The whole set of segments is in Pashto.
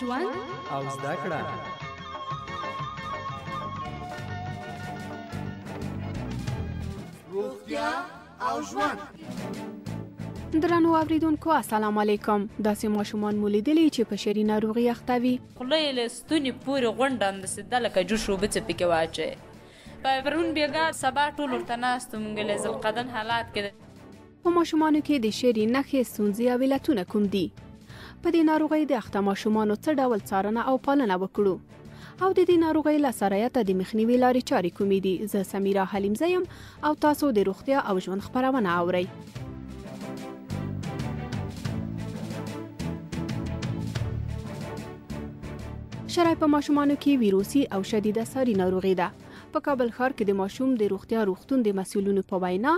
ژوند او زده کړه روغتیا او ژوند درنو اوریدونکو السلام علیکم داسې ماشومان مو لیدلی چې په شری ناروغي اخته وي خوله یې له ستوني پورې غونډه همداسې ده لکه جوش اوبه څه پکې واچوي پرون بېګا سبا ټول ورته ناست وو مونږ له ذوالقدن حالات کې د. په ماشومانو کې د شری نښې، ستونزې او علتونه کوم دي؟ په دې ناروغۍ د اخته ماشومانو څه ډول څارنه او پالنه وکړو؟ او د دې ناروغۍ له سرایته د مخنیوي لارې چارې کومې دي؟ زه سمیرا حلیمزه یم او تاسو د روغتیا او ژوند خپرونه اورئ. شرح په ماشومانو کې ویروسي او شدیده ساري ناروغي ده په کابل ښار کې د ماشوم د روغتیا روغتون د مسولینو په وینا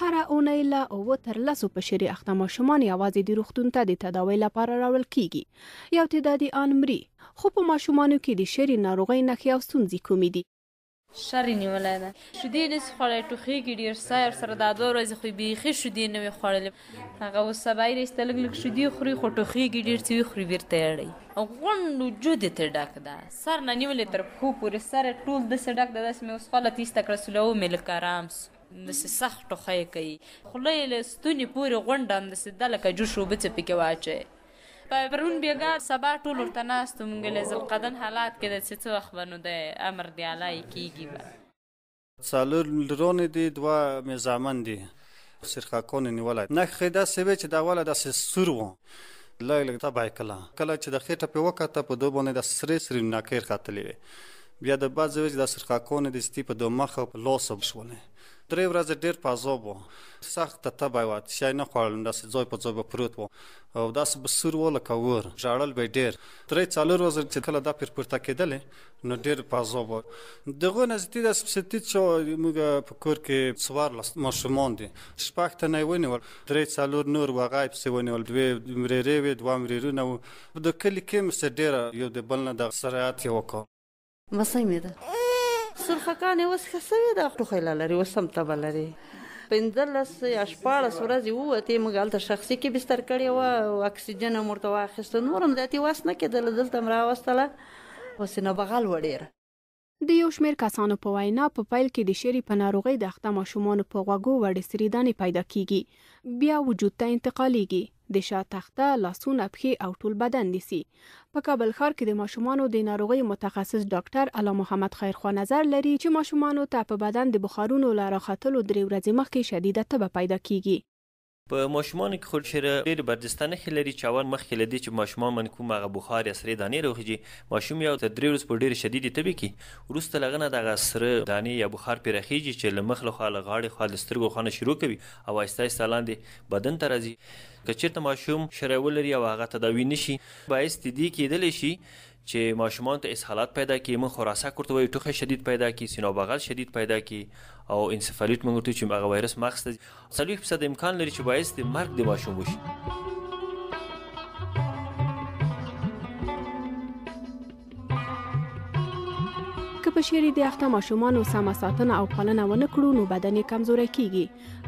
هر اونۍ له اوو تر لسو په شری اخته ماشومان یوازې د روغتون ته د تداوی لپاره راوړل کیږي یو تعدادي آن مري خو په ماشومانو کې د شری ناروغۍ نښې او ستونزې کومې دي شر یې نیولی دی شیدې یې نسي خوړلی ټوخېږي ډېر ساه یې ورسره دا دوه ورځې خو یې بیخي شیدې نه وې خوړلې هغه اوس سبا یې ایسته لږ لږ شیدې خوري خو ټوخېږي ډېر څه وي خوري بېرته یې اړوي غونډ وجود یې ترې ډک ده سر نه نیولې تر پښو پورې سر یې ټول داسې ډک ده داسې مې اوس خوله ته ایسته کړه سوله ومې لږ ارام سو همداسې سخت ټوخی کوي خوله یې له ستوني پورې غونډه همداسې ده لکه جوش اوبه څه پکې واچوي پرون بېګا سبا ټول ورته ناست وو مونږ له ذوالقدن حالات کې ده چې څه وخت به نو د امر د اعلی یې کېږي به څلور لرونه دي دوه مې زامن دي سرخاکون یې نیولی نښې داسې وې چې د اوله داسې سور وو لږ لږ تبا یې کړله کله چې د خېټه پې وکته په دوه باندې د سرې سرې نکۍ ختلې وې بیا د بعضې وې چې د سرخاکون دي ستي په دوه مخه په لوسو شولې درې ورځې ډېر په عذاب و، سخته تبه یې وه، څه شی نه خوړل، همداسې ځای په ځای به پروت و او داسې به سور و لکه اور، ژړل به یې ډېر. درې څلور ورځې چې کله دا پېر پورته کېدلې نو ډېر په عذاب و. د هغو نه زیاتي داسې پسې تېر چې موږ په کور کې څوارلس ماشومان دي، شپږ تنه یې ونیول، درې څلور نور و هغه یې پسې ونیول، دوې ورېرې وې، دوه ورېرونه وو، په دې کلي کې مو څه ډېره یو د بل نه دغه سرایت یې وکړ. وسای مې ده سرخکانې اوس ښه سوې ده ټوخی لا لري اوس هم تبه لري پنځلس یا شپاړس ورځې ووتې موږ هلته شخصي کې بستر کړې وه او اکسیجن هم ورته واخیسته نور هم زیاتې وس نه کېدله دلته هم راوستله اوس یې نبغه لوړېره د یو شمېر کسانو په وینا په پیل کې د شری په ناروغۍ د اخته ماشومانو په غوږو وړې سریدانې پیدا کیږي بیا وجود ته انتقالیږي. د شا تخته، لاسونه، پښې او ټول بدن نیسي. په کابل ښار کې د ماشومانو د ناروغیو متخصص ډاکټر الله محمد خیرخوا نظر لري چې ماشومانو ته په بدن د بخارونو له راختلو درې ورځې مخکې شدیده تبه پیدا کیږي. په ماشومانو کې خور شیره ډېرې بردسته نښې لري چې اول مخکې له دې چې په ماشومان باندې کوم هغه بخار یا سرې دانې راوخیژي، ماشوم یو تر درې ورځې پورې ډېرې شدیدې تبې کوي، وروسته له هغه نه دغه سره دانې یا بخار پرې راخیژي چې له مخ له خوا، له غاړې خوا، له سترګو له خوا نه شروع کوي او آهسته آهسته لاندې بدن ته راځي که چیرته ماشوم شری ولري او هغه تداوی نشي باعث د دې کېدلی شي چې ماشومان ته اسهالات پیدا کی موږ خراسک ورته وایو ټوخی شدید پیدا کی سینه او بغل شدید پیدا کی او انسفالیټ موږ ورته چې هغه وایرس مغز ته 40% امکان لري چې باعث د مرګ د ماشوم وشي که چیرې د اخته ماشومانو سمه ساتنه او پالنه ونه کړو نو بدن یې کمزوری کیږي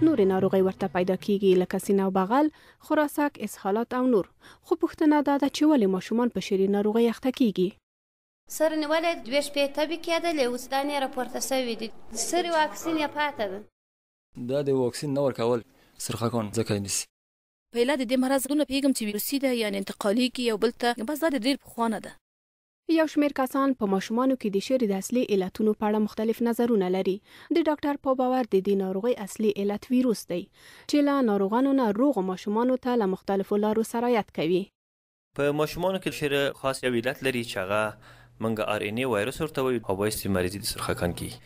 نورې ناروغۍ ورته پیدا کیږي لکه سینه او بغل، خراسک، اسهالات او نور. خو پوښتنه دا ده چې ولې ماشومان په شري ناروغۍ اخته کیږي؟ سر نیولی د دوې شپې تبې کیدلې اوس دانې راپورته شوې دي د سرې واکسین یې پاته ده. دا د واکسین نه ورکول سرخکان ځکه نیسي. پيله د دې مرض نه پوهیږم چې ویروسي ده یعنې انتقالیږي یو بل ته بس دا د ډیر پخوانه ده. یو شمېر کسان په ماشومانو کې د شري د اصلي علتونو په اړه مختلف نظرونه لري. د ډاکټر په باور د دې ناروغۍ اصلي علت ویروس دی، چې له ناروغانو نه روغو ماشومانو ته له مختلفو لارو سرایت کوي. په ماشومانو کې شري خاص یو علت لري، چې هغه مونږ آر این اې وایروس ورته وایو او بایستی مریضي د سرخکن کیږي.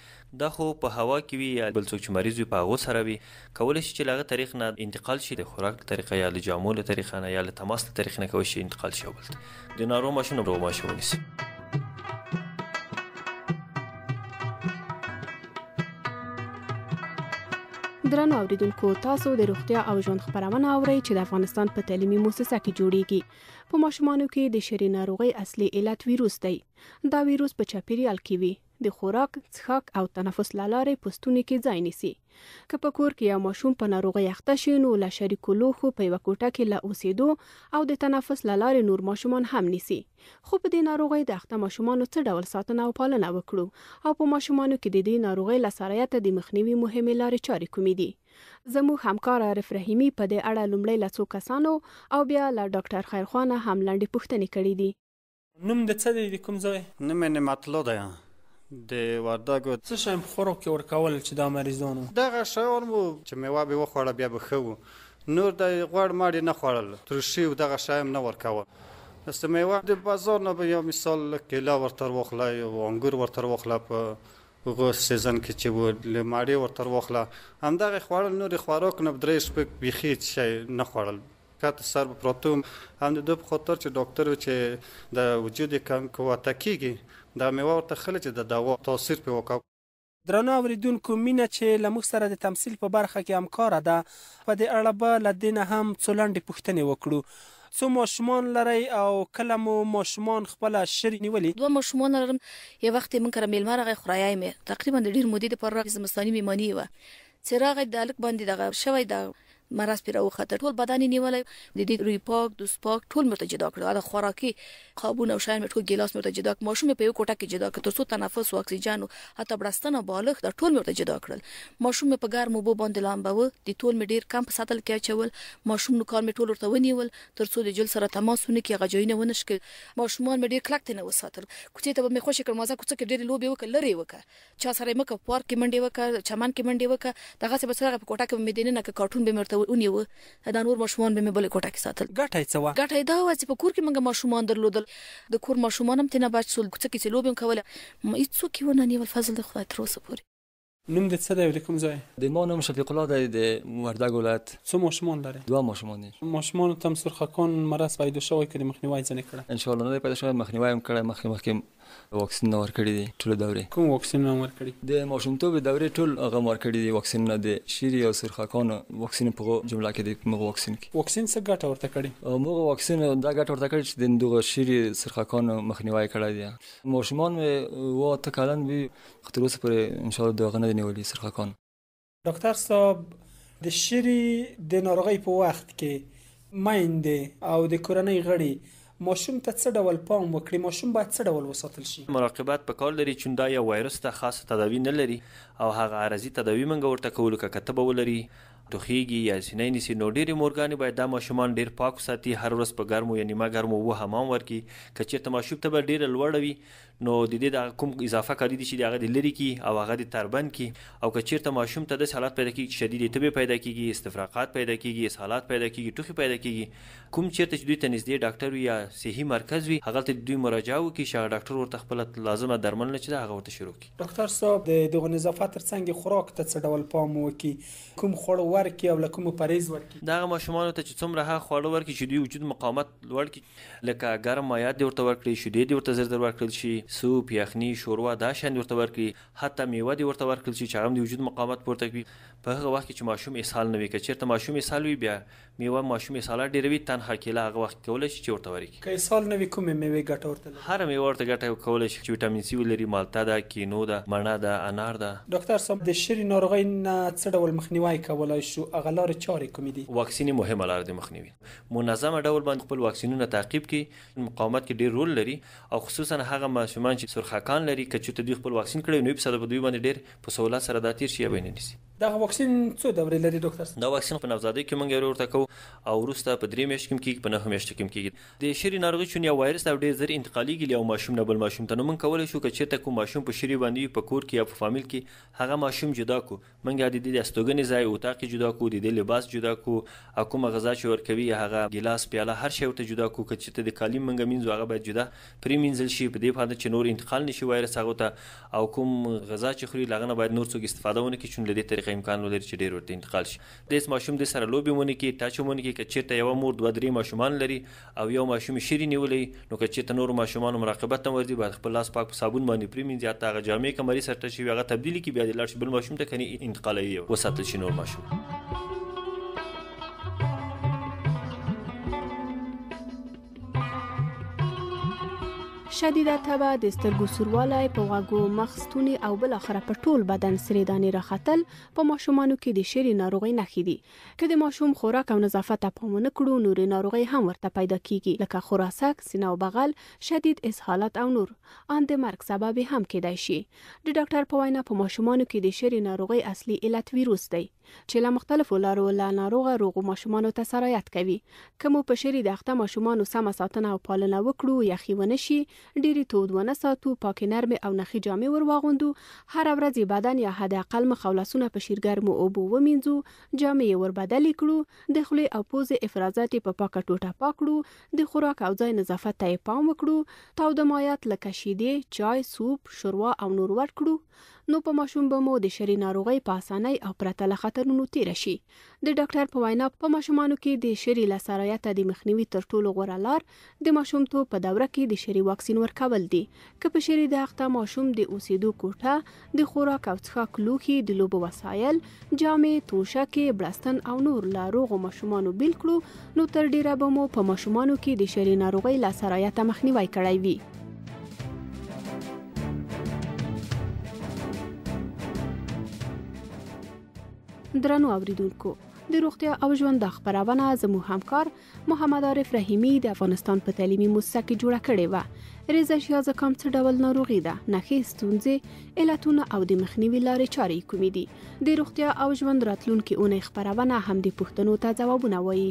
دا خو په هوا کې وي یا بل څوک چې مریض وي په هغو سره وي کولی شي چې له هغه طریق نه انتقال شي د خوراک له طریقه یا له جامو له طریقه نه یا له تماس له طریقې نه کولی شي انتقال شي یو بل ته د ناروغ ماشوم ناروغ ماشوم ونیسي. درنو اوریدونکو تاسو د روغتیا او ژوند خبرونه اورئ چې د افغانستان په تعلیمي موسسه کې جوړیږي په ماشومانو کې د شری ناروغي اصلي علت ویروس دی دا ویروس په چاپیریال کې وي د خوراک، څښاک او تنفس له لارې په ستوني کې ځای نیسي. که په کور کې یو ماشوم په ناروغۍ اخته شي، نو له شریکو لوښو په یوه کوټه کې له اوسېدو او د تنفس له لارې نور ماشومان هم نیسي. خو په دې ناروغۍ د اخته ماشومانو څه ډول ساتنه او پالنه وکړو او په ماشومانو کې د دې ناروغۍ له سرایته د مخنیوي مهمې لارې چارې کومې دي؟ زموږ همکار عارف رحیمي په دې اړه لومړی له څو کسانو او بیا له ډاکټر خیرخوا نه هم لنډې پوښتنې کړې دي. نوم د څه دی د کوم ځای؟ نوم یې نعمتالله دی د وردګو. څه شیان په خوراک کې ورکول چې دا مریضان وو؟ دغه شیان وو چې میوه به یې وخوړه بیا به ښه وو. نور دا یې غوړ مړ یې نه خوړل. ترشي او دغه شیان هم نه ورکول. داسې میوه د بازار نه به یو مثال کیله ورتر واخله یا انګور ورتر واخله په هغه سیزن کې چې وو له مړې ورتر واخله همدغه یې خوړل نور یې خوراک نه درې شپه بیخي هیڅ شی نه خوړل کښته سر به پراته وو هم د دوی په خاطر چې ډاکتر وي چې د وجود یې کم قوته کیږي دغه میوه ورته خلي چې د دوا تاثیر پرې وکړو. درنو اوریدونکو مینه چې له موږ سره د تمثیل په برخه کې همکاره ده په دې اړه به له دې نه هم څو لنډې پوښتنې وکړو څو ماشومان لرئ او کله مو ماشومان خپله شری نیولي؟ دوه ماشومان لرم یو وخت یې موږ کره میلمه راغی خورایای مې تقریبا د ډیر مودې لپاره راغی زمستاني میماني یې وه چې راغی د هلک باندې دغه شوی د مرض پرې راوخته، ټول بدن یې نیولی و، د دې روی پاک، دوسپاک ټول مې ورته جدا کړل، هغه خوراکي قابونه او شیان مې ټول، ګیلاس مې ورته جدا کړ، ماشوم مې په یوه کوټه کې جدا کړ، تر څو تنفس و اکسیجن و حتی بړستن او بالښت دا ټول مې ورته جدا کړل، ماشوم مې په ګرمو اوبو باندې لامبوه، دیتول مې ډېر کم په سطل کې اچول، ماشوم نوکان مې ټول ورته ونیول، تر څو د جلد سره تماس ونه کړي، هغه ځایونه ونه شکوي، ماشومان مې ډېر کلک ترېنه وساتل، کوڅې ته به مې خوشې کړم، مازه کوڅه کې ډېرې لوبې وکړه، لرې یې وکړه، چا سره مه کوه پارک کې منډې وکړه چمن کې منډې وکړه دغسې به څه راغی په کوټه کې به مې دننه که کارټون به مې ورته ونیو دا نور ماشومان به مې بلې کوټه کې ساتل. ګټه یې څه وه؟ ګټه یې دا وه چې په کور کې موږ ماشومان درلودل د کور ماشومان هم ترېنه بچ شول کوڅه کې چې لوبې هم کولې هېڅوک یې ونه نیول فضل د خدای تر اوسه پورې. نوم دې څه دی او د کوم ځای؟ د ما نوم شفیق الله دی د وردګ ولایت. څو ماشومان لرې؟ دوه ماشومان دي. ماشومانو ته هم سورخکان مرض پیدا شوی که د مخنیوی ځینې کړی؟ انشاءالله نه دی پیدا شوی مخنیوی یې هم کړی مخکې مخکې واکسینونه ورکړي دي ټول دورې. کوم واکسینونه هم ورکړي؟ د ماشومتوب دورې ټول هغه هم ورکړي دي واکسینونه د شیري او سورخکانو واکسین په جمله کې دي په مغو واکسین کې. واکسین څه ګټه ورته کړي؟ مغو واکسین دا ګټه ورته کړي چې د دغه شیري سورخکانو مخنیوی کړی دی. ماشومان مې اوه اته کلن وي خو تر اوسه پورې انشاالله د هغه نه دي نیولي سورخکان. ډاکټر صاحب د شری د ناروغۍ په وخت کې میندې او د کورنۍ غړي ماشوم ته څه ډول پام وکړي ماشوم باید څه ډول وساتل شي مراقبت په کار لري چون دا یو وایرس ته خاص تداوی نه لري او هغه عرضي تداوی منګه ورته کولو که کته به ولري ټوخیږي یا سینه نیسي نو ډیرې مورګانې باید دا ماشومان ډیر پاک وساتي هر ورځ په ګرمو یا نیمه ګرمو اوبو حمام ورکړي که چیرته ماشوم تبه ډیره لوړه وي نو د دې دغه کوم اضافه کاري دي چې د هغه د لرې کي او هغه د تربند کي او که چیرته ماشوم ته داسې حالات پیدا کیږي چې شدیدې تبې پیدا کیږي استفراقات پیدا کیږي اسهالات پیدا کیږي ټوخي پیدا کیږي کوم چیرته چې دوی ته نږدې ډاکټر وي یا صحي مرکز وي هغلته د دوی مراجعه وکړي چې هغه ډاکټر ورته خپله لازمه درملنه چې ده هغه ورته شروع کړي. ډاکټر صاحب د دغه نظافت تر څنګ خوراک ته څه ډول پام وکړي کوم خواړه ورکړي او له کومه پرهیز ورکړي؟ دغه ماشومانو ته چې څومره هغه خواړه ورکړي چې دوی وجود مقاومت لوړ کړي. لکه ګرم مایعات دې ورته ورکړي، شیدې دې ورته زر زر ورکړل شي، سوپ، یخني، شوروا دا شیان دې ورته ورکړي، حتی مېوه دې ورته ورکړل شي چې هغه هم د وجود مقاومت پورته کړي په هغه وخت کې چې ماشوم اسهال نه وي، که چېرته ماشوم اسهال وي بیا مېوه ماشوم اسهالات ډېروي، تنها کېله هغه وخت کې کولای شي چې ورته ورکړي. که اسهال نه وي کومې مېوې ګټه ورته لري؟ هره مېوه ورته ګټه کولای شي چې ویټامین سي ولري، مالته ده، کینو ده، مڼه ده، انار ده. ډاکتر صاحب د شري ناروغۍ نه څه ډول مخنیوی کولای شو هغه لارې چارې کومې دي؟ واکسین یې مهمه لاره د مخنیوي. منظم ډول باندې خپل واکسینونه تعقیب کړي مقاومت کې ډیر رول لري او خصوصا هغه ماشومان چې سرخکان لري که چېرته دوی خپل واکسین کړی نو په دوی باندې ډیر په سهولت سره دا تیر شي یا وینه نیسي دغه واکسین څو دورې لري ډاکټر صاحب دا واکسین په نوزادۍ کې مونږ یې ورته کوو او وروسته په درې میاشتې کې کیږي په نهه میاشتې کې کیږي د شری ناروغي چون یا وایرس او ډیر زر انتقالیږي له ماشوم نه بل ماشوم ته نو مونږ کولای شو که چېرته کوم ماشوم په شری باندې په کور کې یا په فامیل کې هغه ماشوم جدا کو مونږ د دې د استوګنې ځای، اتاق یې جدا کړو، د دې لباس جدا کړو او کومه غذا چې ورکوي یا هغه ګیلاس، پیاله هر شی ورته جدا کړو، که چېرته د کالي مونږ مینځو هغه باید جدا پرېمینځل شي په دې باندې چې نور انتقال نه شي وایرس هغو ته او کوم غذا چې خوري له هغه نه باید نور څوک استفاده ونه کړي چون له دې طریقه امکان ولري چې ډېر ورته انتقال شي. د هېڅ ماشوم دې سره لوبې ونه کړي، ټچ هم ونه کړي، که چېرته یوه مور دوه درې ماشومان لري او یو ماشوم یې شری نیولی نو که چیرته نورو ماشومانو مراقبت ته ورځي باید خپل لاس پاک په صابون باندې پریمینځي حتی هغه جامې که مریض سرټچ شوي هغه تبدیلي کړي بیا دې لاړ شي بل ماشوم ته کني انتقالوي یې وساتل شي نور ماشوم شدیده تبه د سترګو سوروالی په غوږو مخ ستوني او بل اخره په ټول بدن سریدانی راختل په ماشومانو کې د شری ناروغي نخې دي که د ماشوم خوراک او نظافت ته پام ونه کړو نورې ناروغۍ هم ورته پیدا کیږي لکه خراسک، سینه او بغل، شدید اسهالت او نور ان د مرګ سبب یې هم کیدای شي. د ډاکټر په وینا په ماشومانو کې د شرې ناروغۍ اصلي علت ویروس دی چې له مختلفو لارو له ناروغه روغو ماشومانو ته سرایت کوي. که مو په شرې د اخته ماشومانو سمه ساتنه او پالنه وکړو، یخي ونه شي، ډېری تود ونه ساتو، پاکې نرمې او نخي جامې ور واغوندو، هره ورځ یې بدن یا حد اقل مخ او لاسونه په شیرګرمو اوبو ومینځو، جامې یې ور بدلې کړو، د خولې او پوزې افرازات یې په پاکه ټوټه پاک کړو، د خوراک او ځای نظافت ته یې پام وکړو، تاوده مایعات لکه شیدې، چای، سوپ، شوروا او نور ورکړو، نو په ماشوم به مو د شري ناروغۍ په اسانۍ او پرته له خطرونو تېره شي. د ډاکټر په وینا، په ماشومانو کې د شري له سرایته د مخنیوي تر ټولو غوره لار د ماشومتوب په دوره کې د شری واکسین ورکول دي که په شری د اخته ماشوم د اوسېدو کوټه د خوراک او څښاک لوښي د لوبو وسایل جامې توشکې بړستن او نور له روغو ماشومانو بیل کړو نو تر ډیره به مو په ماشومانو کې د شری ناروغۍ له سرایته مخنیوی کړی وي درنو اوریدونکو د روغتیا او ژوند دا خبرونه زموږ همکار محمد عارف رحیمی د افغانستان په تعلیمي موسسه کې جوړه کړې و ریزش یا زکام څه ډول ناروغي ده نخې ستونزې علتونه او د مخنیوي لارې چارې کومې دي د روغتیا او ژوند راتلونکي اونۍ خبرونه هم د پوښتنو ته ځوابونه وایي